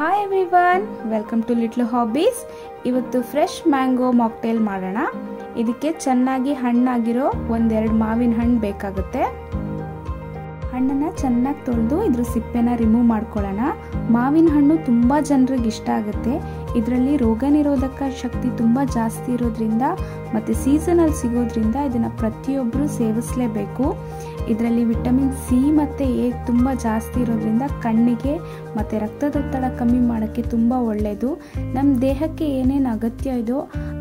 Hi everyone welcome to little hobbies ಇವತ್ತು fresh mango mocktail ಮಾಡೋಣ. ಇದಕ್ಕೆ ಚೆನ್ನಾಗಿ ಹಣ್ಣಾಗಿರೋ ಒಂದೆರಡು ಮಾವಿನ ಹಣ್ಣು ಬೇಕಾಗುತ್ತೆ. ಹಣ್ಣನ್ನು ಚೆನ್ನಾಗಿ ತೊಳೆದು ಇದ್ರ ಸಿಪ್ಪೆನ ರಿಮೂವ್ ಮಾಡ್ಕೊಳ್ಳೋಣ. ಮಾವಿನ ಹಣ್ಣು ತುಂಬ ಜನರಿಗೆ ಇಷ್ಟ ಆಗುತ್ತೆ. ಇದರಲ್ಲಿ ರೋಗ ನಿರೋಧಕ ಶಕ್ತಿ ತುಂಬ ಜಾಸ್ತಿ ಇರೋದ್ರಿಂದ ಮತ್ತು ಸೀಸನಲ್ಲಿ ಸಿಗೋದ್ರಿಂದ ಇದನ್ನು ಪ್ರತಿಯೊಬ್ಬರು ಸೇವಿಸಲೇಬೇಕು. ಇದರಲ್ಲಿ ವಿಟಮಿನ್ ಸಿ ಮತ್ತು ಎ ತುಂಬ ಜಾಸ್ತಿ ಇರೋದ್ರಿಂದ ಕಣ್ಣಿಗೆ ಮತ್ತು ರಕ್ತದೊತ್ತಡ ಕಮ್ಮಿ ಮಾಡೋಕ್ಕೆ ತುಂಬ ಒಳ್ಳೆಯದು ನಮ್ಮ ದೇಹಕ್ಕೆ ಏನೇನು ಅಗತ್ಯ ಇದೋ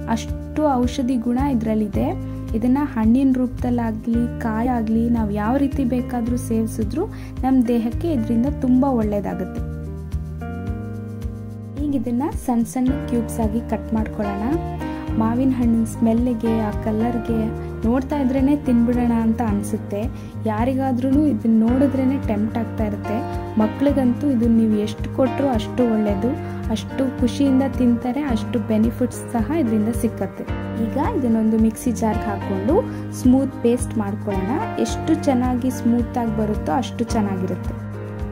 ಅಷ್ಟು ಔಷಧಿ ಗುಣ ಇದರಲ್ಲಿದೆ. ಇದನ್ನು ಹಣ್ಣಿನ ರೂಪದಲ್ಲಾಗಲಿ, ಕಾಯಾಗಲಿ ನಾವು ಯಾವ ರೀತಿ ಬೇಕಾದರೂ ಸೇವಿಸಿದ್ರು ನಮ್ಮ ದೇಹಕ್ಕೆ ಇದರಿಂದ ತುಂಬ ಒಳ್ಳೆಯದಾಗುತ್ತೆ ಈಗ ಇದನ್ನು ಸಣ್ಣ ಸಣ್ಣ ಕ್ಯೂಬ್ಸ್ ಆಗಿ ಕಟ್ ಮಾಡ್ಕೊಳ್ಳೋಣ. ಮಾವಿನ ಹಣ್ಣಿನ ಸ್ಮೆಲ್ಲಿಗೆ, ಆ ಕಲರ್ಗೆ ನೋಡ್ತಾ ಇದ್ರೇ ತಿನ್ಬಿಡೋಣ ಅಂತ ಅನಿಸುತ್ತೆ. ಯಾರಿಗಾದ್ರೂ ಇದನ್ನ ನೋಡಿದ್ರೇ ಟೆಂಪ್ಟ್ ಆಗ್ತಾ ಇರುತ್ತೆ. ಮಕ್ಳಿಗಂತೂ ಇದನ್ನ ನೀವು ಎಷ್ಟು ಕೊಟ್ಟರು ಅಷ್ಟು ಒಳ್ಳೆಯದು ಅಷ್ಟು ಖುಷಿಯಿಂದ ತಿಂತಾರೆ, ಅಷ್ಟು ಬೆನಿಫಿಟ್ಸ್ ಸಹ ಇದರಿಂದ ಸಿಕ್ಕತ್ತೆ. ಈಗ ಇದನ್ನೊಂದು ಮಿಕ್ಸಿ ಜಾರ್ಗೆ ಹಾಕ್ಕೊಂಡು ಸ್ಮೂತ್ ಪೇಸ್ಟ್ ಮಾಡ್ಕೊಳ್ಳೋಣ. ಎಷ್ಟು ಚೆನ್ನಾಗಿ ಸ್ಮೂತಾಗಿ ಬರುತ್ತೋ ಅಷ್ಟು ಚೆನ್ನಾಗಿರುತ್ತೆ.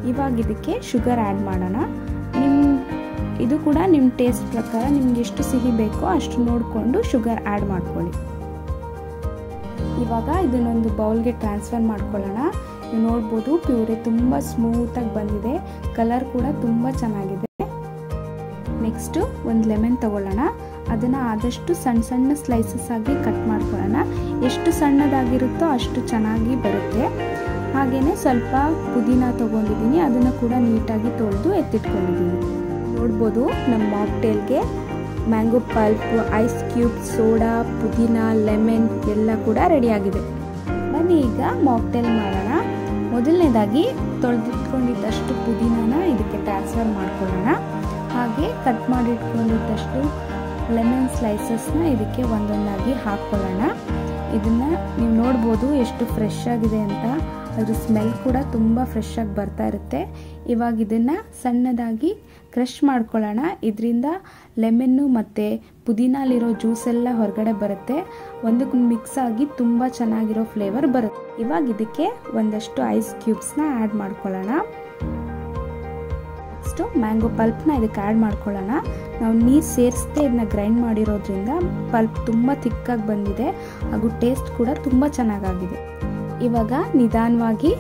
ಇವಾಗ ಇದಕ್ಕೆ ಶುಗರ್ ಆ್ಯಡ್ ಮಾಡೋಣ. ಇದು ಕೂಡ ನಿಮ್ಮ ಟೇಸ್ಟ್ ಪ್ರಕಾರ ನಿಮ್ಗೆ ಎಷ್ಟು ಸಿಹಿ ಬೇಕೋ ಅಷ್ಟು ನೋಡಿಕೊಂಡು ಶುಗರ್ ಆ್ಯಡ್ ಮಾಡ್ಕೊಳ್ಳಿ. ಇವಾಗ ಇದನ್ನೊಂದು ಬೌಲ್ಗೆ ಟ್ರಾನ್ಸ್ಫರ್ ಮಾಡ್ಕೊಳ್ಳೋಣ. ನೀವು ನೋಡ್ಬೋದು ಪ್ಯೂರಿ ತುಂಬ ಸ್ಮೂತಾಗಿ ಬಂದಿದೆ. ಕಲರ್ ಕೂಡ ತುಂಬ ಚೆನ್ನಾಗಿದೆ. ನೆಕ್ಸ್ಟು ಒಂದು ಲೆಮನ್ ತಗೊಳ್ಳೋಣ. ಅದನ್ನು ಆದಷ್ಟು ಸಣ್ಣ ಸಣ್ಣ ಸ್ಲೈಸಸ್ ಆಗಿ ಕಟ್ ಮಾಡ್ಕೊಳ್ಳೋಣ. ಎಷ್ಟು ಸಣ್ಣದಾಗಿರುತ್ತೋ ಅಷ್ಟು ಚೆನ್ನಾಗಿ ಬರುತ್ತೆ. ಹಾಗೆಯೇ ಸ್ವಲ್ಪ ಪುದೀನ ತೊಗೊಂಡಿದ್ದೀನಿ. ಅದನ್ನು ಕೂಡ ನೀಟಾಗಿ ತೊಳೆದು ಎತ್ತಿಟ್ಕೊಂಡಿದ್ದೀನಿ. ನೋಡ್ಬೋದು ನಮ್ಮ ಮಾಕ್ಟೇಲ್ಗೆ mango pulp ice cube soda ಪುದೀನ ಲೆಮನ್ ಎಲ್ಲ ಕೂಡ ರೆಡಿಯಾಗಿದೆ ಬನ್ನಿ ಈಗ ಮಾಕ್ಟೇಲ್ ಮಾಡೋಣ. ಮೊದಲನೇದಾಗಿ ತೊಳೆದಿಟ್ಕೊಂಡಿದ್ದಷ್ಟು ಪುದೀನಾನ ಇದಕ್ಕೆ ಟ್ರಾನ್ಸ್ಫರ್ ಮಾಡ್ಕೊಳ್ಳೋಣ. ಹಾಗೆ ಕಟ್ ಮಾಡಿಟ್ಕೊಂಡಿದ್ದಷ್ಟು ಲೆಮನ್ ಸ್ಲೈಸಸ್ನ ಇದಕ್ಕೆ ಒಂದೊಂದಾಗಿ ಹಾಕ್ಕೊಳ್ಳೋಣ. ಇದನ್ನು ನೀವು ನೋಡ್ಬೋದು ಎಷ್ಟು ಫ್ರೆಶ್ ಆಗಿದೆ ಅಂತ. ಅದ್ರ ಸ್ಮೆಲ್ ಕೂಡ ತುಂಬ ಫ್ರೆಶ್ ಆಗಿ ಬರ್ತಾ ಇರುತ್ತೆ. ಇವಾಗ ಇದನ್ನು ಸಣ್ಣದಾಗಿ ಕ್ರಷ್ ಮಾಡ್ಕೊಳ್ಳೋಣ. ಇದರಿಂದ ಲೆಮನ್ನು ಮತ್ತು ಪುದೀನಾಲಿರೋ ಜ್ಯೂಸೆಲ್ಲ ಹೊರಗಡೆ ಬರುತ್ತೆ. ಒಂದಕ್ಕೆ ಮಿಕ್ಸ್ ಆಗಿ ತುಂಬ ಚೆನ್ನಾಗಿರೋ ಫ್ಲೇವರ್ ಬರುತ್ತೆ. ಇವಾಗ ಇದಕ್ಕೆ ಒಂದಷ್ಟು ಐಸ್ ಕ್ಯೂಬ್ಸ್ನ ಆ್ಯಡ್ ಮಾಡ್ಕೊಳ್ಳೋಣ. ನೆಕ್ಸ್ಟು ಮ್ಯಾಂಗೋ ಪಲ್ಪ್ನ ಇದಕ್ಕೆ ಆ್ಯಡ್ ಮಾಡ್ಕೊಳ್ಳೋಣ. ನಾವು ನೀರು ಸೇರಿಸದೆ ಇದನ್ನ ಗ್ರೈಂಡ್ ಮಾಡಿರೋದ್ರಿಂದ ಪಲ್ಪ್ ತುಂಬ ತಿಕ್ಕಾಗಿ ಬಂದಿದೆ. ಹಾಗೂ ಟೇಸ್ಟ್ ಕೂಡ ತುಂಬ ಚೆನ್ನಾಗಾಗಿದೆ. ಇವಾಗ ನಿಧಾನವಾಗಿ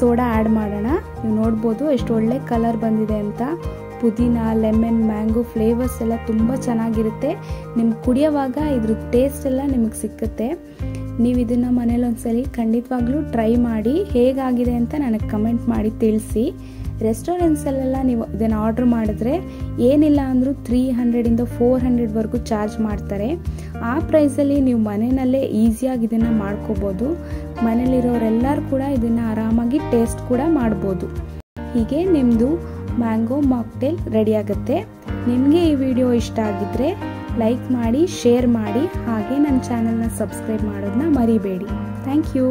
ಸೋಡಾ ಆ್ಯಡ್ ಮಾಡೋಣ. ನೀವು ನೋಡ್ಬೋದು ಎಷ್ಟು ಒಳ್ಳೆ ಕಲರ್ ಬಂದಿದೆ ಅಂತ. ಪುದೀನ, ಲೆಮನ್, ಮ್ಯಾಂಗೋ ಫ್ಲೇವರ್ಸ್ ಎಲ್ಲ ತುಂಬ ಚೆನ್ನಾಗಿರುತ್ತೆ. ನಿಮ್ಗೆ ಕುಡಿಯೋವಾಗ ಇದ್ರ ಟೇಸ್ಟ್ ಎಲ್ಲ ನಿಮಗೆ ಸಿಕ್ಕುತ್ತೆ. ನೀವು ಇದನ್ನು ಮನೇಲಿ ಒಂದ್ಸಲಿ ಖಂಡಿತವಾಗ್ಲೂ ಟ್ರೈ ಮಾಡಿ ಹೇಗಾಗಿದೆ ಅಂತ ನನಗೆ ಕಮೆಂಟ್ ಮಾಡಿ ತಿಳಿಸಿ. ರೆಸ್ಟೋರೆಂಟ್ಸಲ್ಲೆಲ್ಲ ನೀವು ಇದನ್ನು ಆರ್ಡ್ರ್ ಮಾಡಿದ್ರೆ ಏನಿಲ್ಲ ಅಂದರೂ ತ್ರೀ ಹಂಡ್ರೆಡಿಂದ ಫೋರ್ ಹಂಡ್ರೆಡ್ವರೆಗೂ ಚಾರ್ಜ್ ಮಾಡ್ತಾರೆ. ಆ ಪ್ರೈಸಲ್ಲಿ ನೀವು ಮನೆಯಲ್ಲೇ ಈಸಿಯಾಗಿ ಇದನ್ನು ಮಾಡ್ಕೋಬೋದು. ಮನೇಲಿರೋರೆಲ್ಲರೂ ಕೂಡ ಇದನ್ನು ಆರಾಮಾಗಿ ಟೇಸ್ಟ್ ಕೂಡ ಮಾಡ್ಬೋದು. ಹೀಗೆ ನಿಮ್ಮದು ಮ್ಯಾಂಗೋ ಮಾಕ್ಟೇಲ್ ರೆಡಿ ಆಗುತ್ತೆ ನಿಮಗೆ ಈ ವಿಡಿಯೋ ಇಷ್ಟ ಆಗಿದ್ದರೆ ಲೈಕ್ ಮಾಡಿ ಶೇರ್ ಮಾಡಿ, ಹಾಗೆ ನನ್ನ ಚಾನಲ್ನ ಸಬ್ಸ್ಕ್ರೈಬ್ ಮಾಡೋದನ್ನ ಮರಿಬೇಡಿ. Thank you